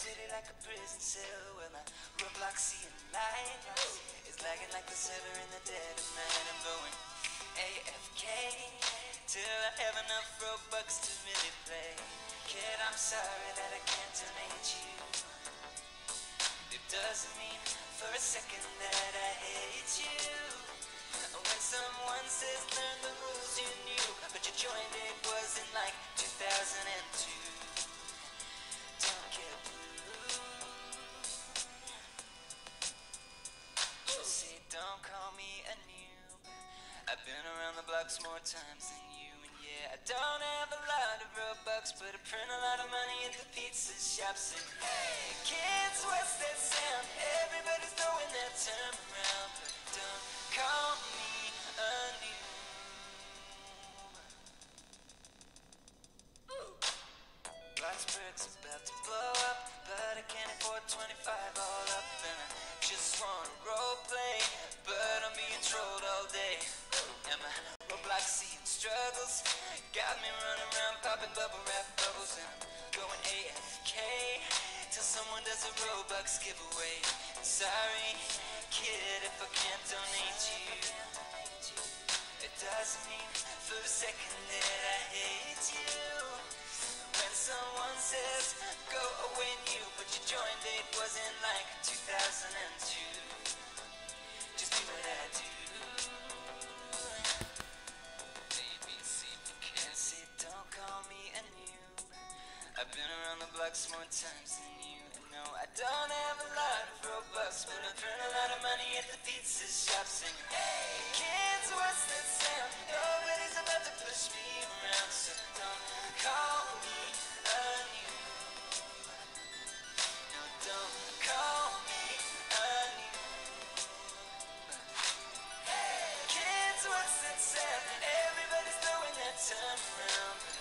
city like a prison cell where my Roblox seeing light is lagging like the server in the dead of night. I'm going AFK till I have enough Robux to really play. Kid, I'm sorry that I can't donate you. It doesn't mean for a second that I hate you. When someone says learn the rules you knew, but you joined it wasn't like 2002. Around the blocks more times than you, and yeah, I don't have a lot of Robux, but I print a lot of money at the pizza shops. And hey, kids, what's that sound? Everybody's throwing that term around, but don't call me a noob. Bloxburg's about to blow up, but I can't afford 25 all up. And I just wanna roleplay, struggles got me running around popping bubble wrap bubbles. And I'm going AFK till someone does a Robux giveaway. Sorry, kid, if I can't donate you. It doesn't mean for a second that I hate you. When someone says go away new, but your join date was in like 2002. I've been around the blocks more times than you know I don't have a lot of Robux But I burn a lot of money at the pizza shop Singing, hey kids, what's that sound? Nobody's about to push me around So don't call me a new. No, don't call me a new. Hey, kids, what's the sound? Everybody's doing that Turn around